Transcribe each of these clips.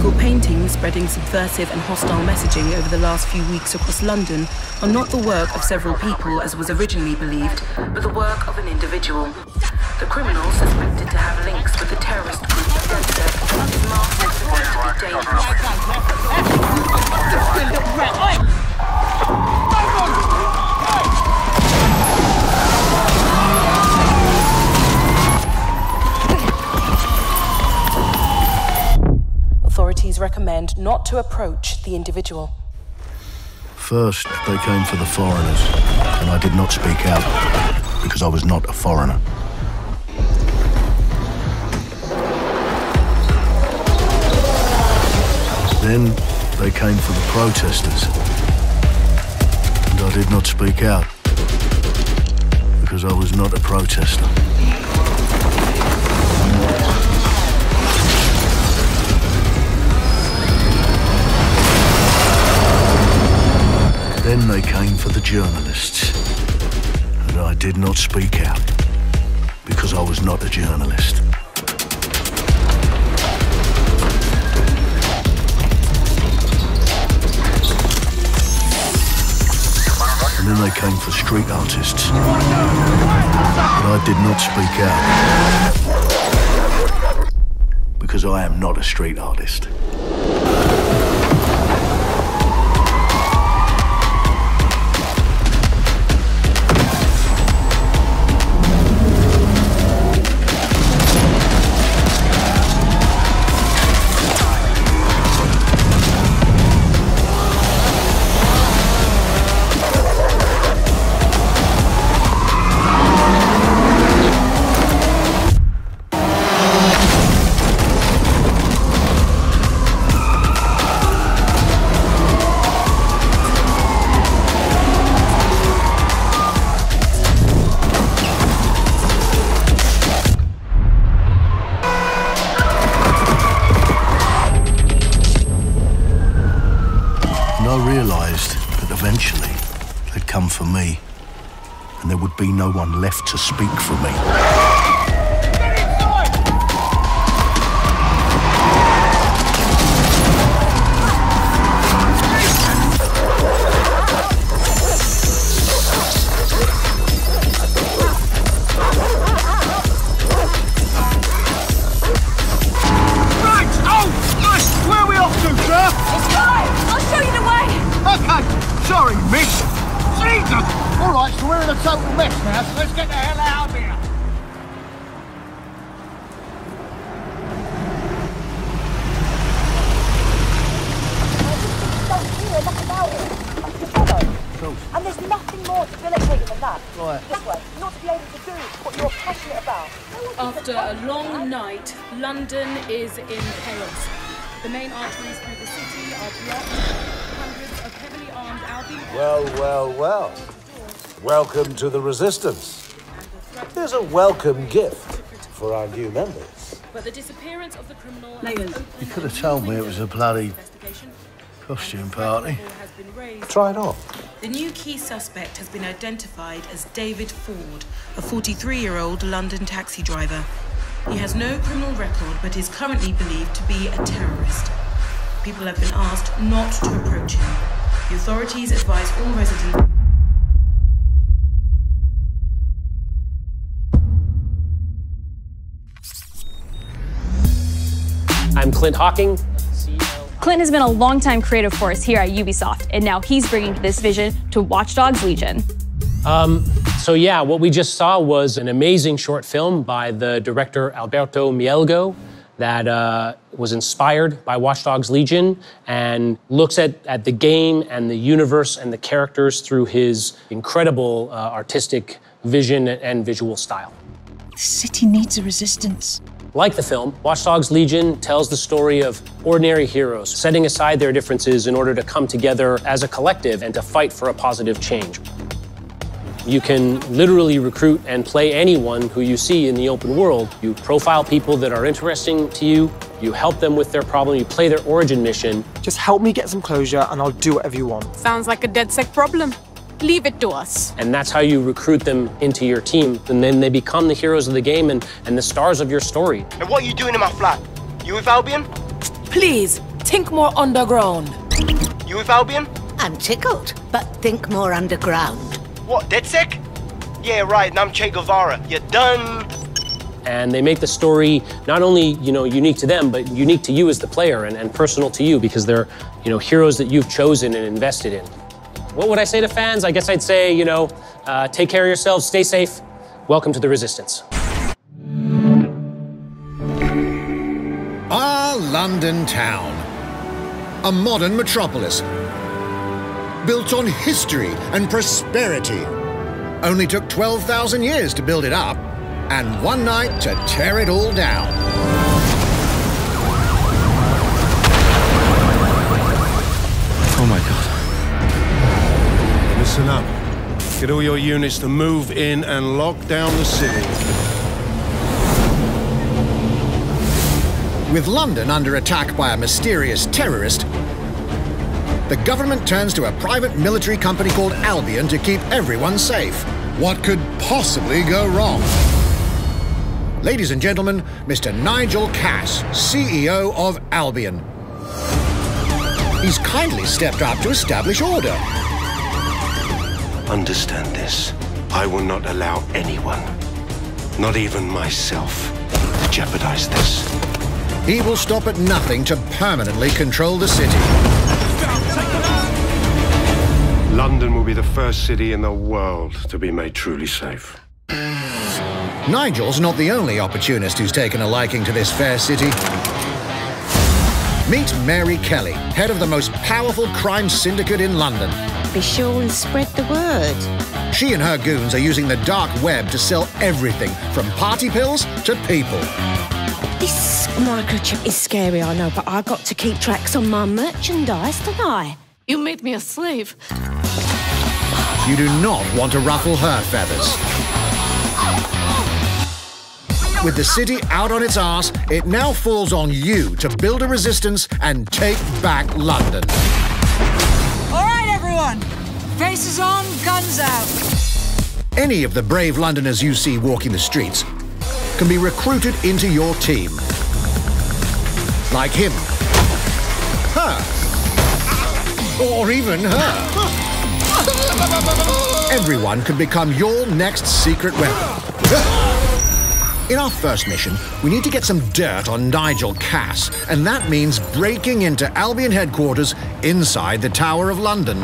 illegal paintings spreading subversive and hostile messaging over the last few weeks across London are not the work of several people as was originally believed, but the work of an individual. The criminal suspected to have links with the terrorist group DedSec is as to be Authorities recommend not to approach the individual. First, they came for the foreigners, and I did not speak out because I was not a foreigner. Then they came for the protesters, and I did not speak out because I was not a protester. Then they came for the journalists. And I did not speak out because I was not a journalist. And then they came for street artists. But I did not speak out because I am not a street artist. I realised that eventually they'd come for me, and there would be no one left to speak for me. Sorry, miss. Jesus! All right, so we're in a total mess now, so let's get the hell out of here. don't hear enough about it. You follow? And there's nothing more debilitating than that. Right. This way, not to be able to do what you're passionate about. After a long night, London is in chaos. The main arteries through the city are blocked. Hundreds of heavily armed Albion Well, well, well. Welcome to the Resistance. Here's a welcome gift for our new members. But the disappearance of the criminal You could have told me it was a bloody costume party. has been raised. Try it on. The new key suspect has been identified as David Ford, a 43 year old London taxi driver. He has no criminal record but is currently believed to be a terrorist. People have been asked not to approach him. The authorities advise all residents. I'm Clint Hocking. Clint has been a longtime creative force here at Ubisoft, and now he's bringing this vision to Watch Dogs Legion. Um, so, yeah, what we just saw was an amazing short film by the director Alberto Mielgo that uh, was inspired by Watch Dogs Legion and looks at, at the game and the universe and the characters through his incredible uh, artistic vision and visual style. The city needs a resistance. Like the film, Watch Dogs Legion tells the story of ordinary heroes setting aside their differences in order to come together as a collective and to fight for a positive change. You can literally recruit and play anyone who you see in the open world. You profile people that are interesting to you, you help them with their problem, you play their origin mission, Just help me get some closure and I'll do whatever you want. Sounds like a DedSec problem. Leave it to us. and that's how you recruit them into your team. And then they become the heroes of the game and, and the stars of your story. And what are you doing in my flat? You with Albion? Please, Think more underground. You with Albion? I'm tickled, but think more underground. What, DedSec? Yeah, right, and I'm Che Guevara. You're done? And they make the story not only, you know, unique to them, but unique to you as the player and, and personal to you because they're, you know, heroes that you've chosen and invested in. What would I say to fans? I guess I'd say, you know, uh, take care of yourselves, stay safe. Welcome to the Resistance. Our London town. A modern metropolis. Built on history and prosperity. Only took 12,000 years to build it up, and one night to tear it all down. Oh my god. Listen up. Get all your units to move in and lock down the city. With London under attack by a mysterious terrorist, the government turns to a private military company called Albion to keep everyone safe. What could possibly go wrong? Ladies and gentlemen, Mr. Nigel Cass, CEO of Albion. He's kindly stepped up to establish order. Understand this. I will not allow anyone, not even myself, to jeopardize this. He will stop at nothing to permanently control the city. London will be the first city in the world to be made truly safe. Nigel's not the only opportunist who's taken a liking to this fair city. Meet Mary Kelly, head of the most powerful crime syndicate in London. Be sure and spread the word. She and her goons are using the dark web to sell everything from party pills to people. This microchip is scary, I know, but I got to keep tracks on my merchandise, don't I? You made me a slave. You do not want to ruffle her feathers. With the city out on its arse, it now falls on you to build a resistance and take back London. All right, everyone. Faces on, guns out. Any of the brave Londoners you see walking the streets can be recruited into your team. Like him. Her. Or even her. Everyone can become your next secret weapon. In our first mission, we need to get some dirt on Nigel Cass, and that means breaking into Albion headquarters inside the Tower of London.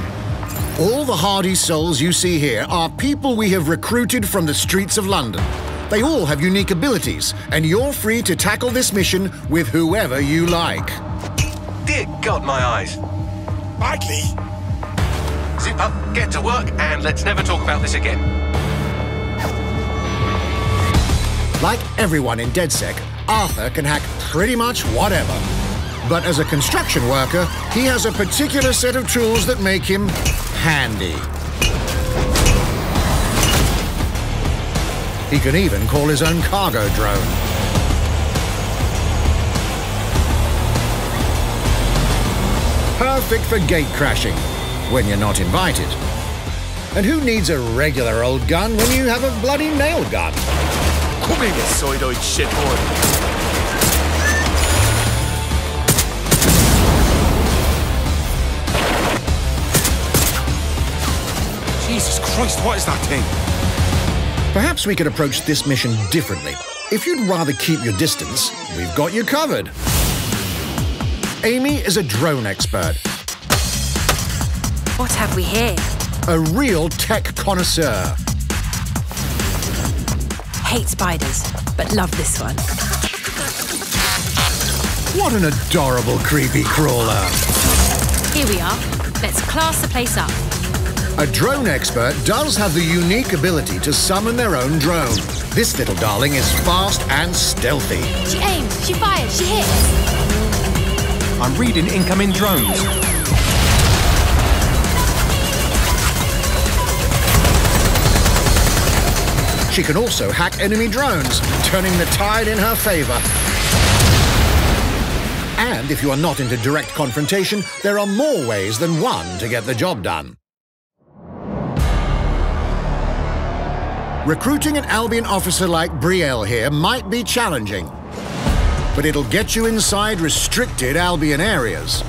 All the hardy souls you see here are people we have recruited from the streets of London. They all have unique abilities, and you're free to tackle this mission with whoever you like. Dear God, my eyes. Badly. Up, get to work, and let's never talk about this again. Like everyone in DedSec, Arthur can hack pretty much whatever. But as a construction worker, he has a particular set of tools that make him handy. He can even call his own cargo drone. Perfect for gate crashing, when you're not invited. And who needs a regular old gun when you have a bloody nail gun? Come in, you soidoid shithorn. Jesus Christ, what is that thing? Perhaps we could approach this mission differently. If you'd rather keep your distance, we've got you covered. Amy is a drone expert. What have we here? A real tech connoisseur. Hate spiders, but love this one. What an adorable creepy crawler. Here we are. Let's class the place up. A drone expert does have the unique ability to summon their own drone. This little darling is fast and stealthy. She aims, she fires, she hits. I'm reading incoming drones. She can also hack enemy drones, turning the tide in her favor. And if you are not into direct confrontation, there are more ways than one to get the job done. Recruiting an Albion officer like Brielle here might be challenging. but it'll get you inside restricted Albion areas.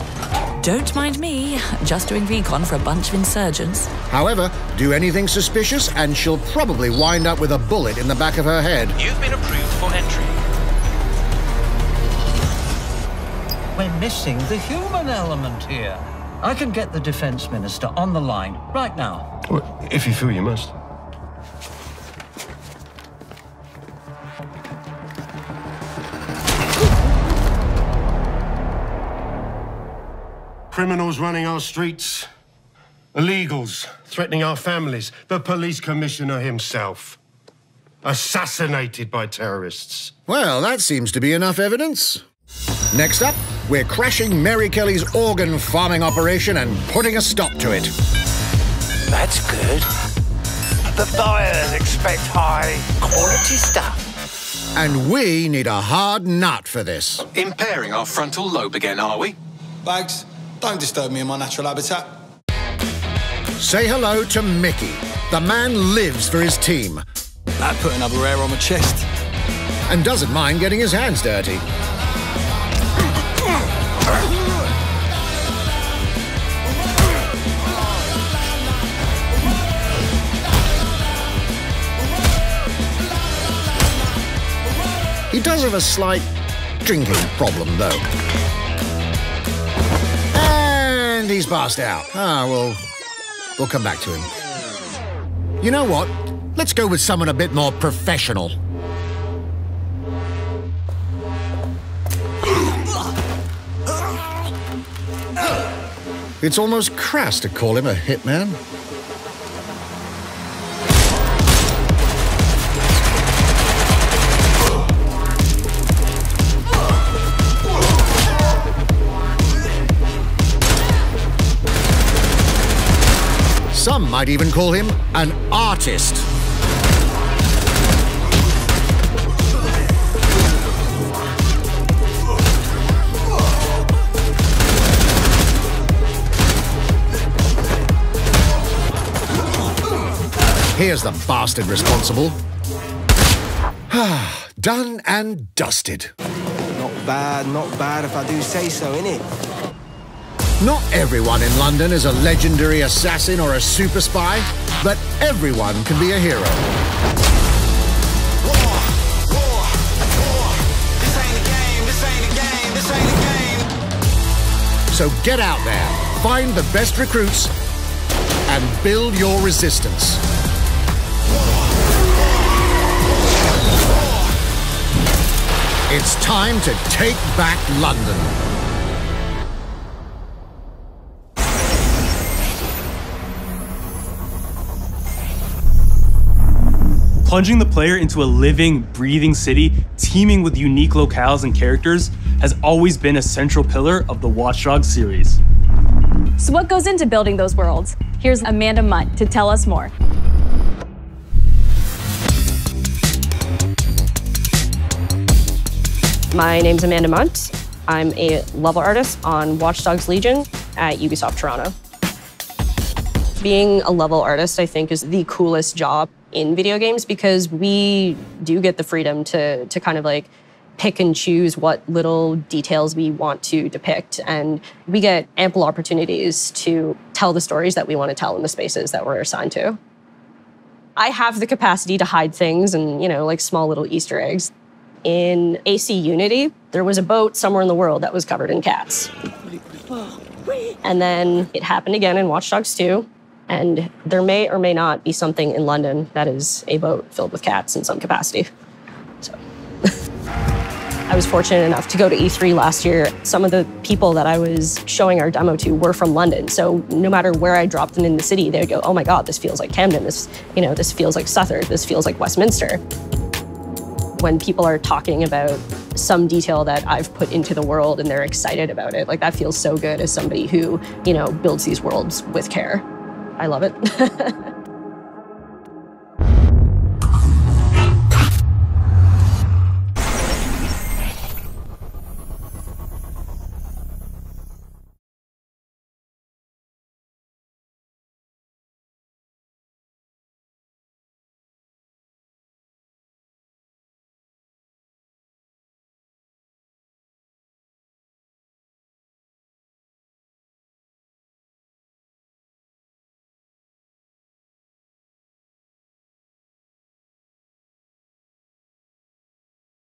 Don't mind me, just doing recon for a bunch of insurgents. However, do anything suspicious and she'll probably wind up with a bullet in the back of her head. You've been approved for entry. We're missing the human element here. I can get the Defence Minister on the line right now. Well, if you feel you must. Criminals running our streets. Illegals threatening our families. The police commissioner himself. Assassinated by terrorists. Well, that seems to be enough evidence. Next up, we're crashing Mary Kelly's organ farming operation and putting a stop to it. That's good. The buyers expect high quality stuff. And we need a hard nut for this. Impairing our frontal lobe again, are we? Bags, don't disturb me in my natural habitat. Say hello to Mickey. The man lives for his team. That put another hair on my chest. And doesn't mind getting his hands dirty. He does have a slight drinking problem, though. He's passed out. Ah, well, we'll come back to him. You know what? Let's go with someone a bit more professional. It's almost crass to call him a hitman. Might even call him an artist. Here's the bastard responsible. Done and dusted. Not bad, not bad if I do say so, innit? Not everyone in London is a legendary assassin or a super spy, but everyone can be a hero. So get out there, find the best recruits, and build your resistance. It's time to take back London. Plunging the player into a living, breathing city teeming with unique locales and characters has always been a central pillar of the Watch Dogs series. So, what goes into building those worlds? Here's Amanda Munt to tell us more. My name's Amanda Munt. I'm a level artist on Watch Dogs Legion at Ubisoft Toronto. Being a level artist, I think, is the coolest job in video games because we do get the freedom to, to kind of like pick and choose what little details we want to depict. And we get ample opportunities to tell the stories that we want to tell in the spaces that we're assigned to. I have the capacity to hide things and, you know, like small little Easter eggs. In AC Unity, there was a boat somewhere in the world that was covered in cats. And then it happened again in Watch Dogs 2. And there may or may not be something in London that is a boat filled with cats in some capacity. So I was fortunate enough to go to E3 last year. Some of the people that I was showing our demo to were from London. So no matter where I dropped them in the city, they would go, oh my God, this feels like Camden. This, you know, this feels like Southwark. This feels like Westminster. When people are talking about some detail that I've put into the world and they're excited about it, like that feels so good as somebody who, you know, builds these worlds with care. I love it.